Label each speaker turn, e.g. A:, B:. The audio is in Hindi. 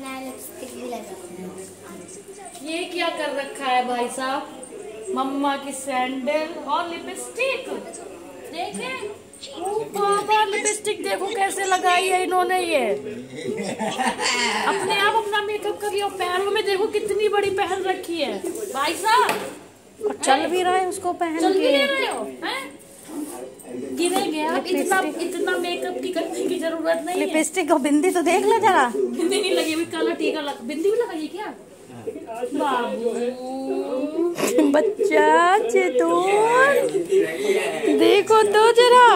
A: नया लिपस्टिक भी लगा
B: ये क्या कर रखा है भाई साहब? मम्मा की सैंडल और लिपस्टिक देखे। बाबा लिपस्टिक देखो कैसे लगाई है इन्होंने ये। अपने आप अपना मेकअप कर लिया और पैरों में देखो कितनी बड़ी पहन रखी है। भाई साहब
C: और चल भी रहा है उसको पहन
B: चल भी
C: के।
B: ले रहे हो? हैं आप इतना इतना मेकअप की करने की ज़रूरत नहीं
C: लिपस्टिक और बिंदी तो देख लो जरा।
B: बिंदी नहीं लगी हुई काला टीका लग बिंदी भी लगाइए क्या? बाबू।
C: बच्चा चेतन। देखो तो जरा।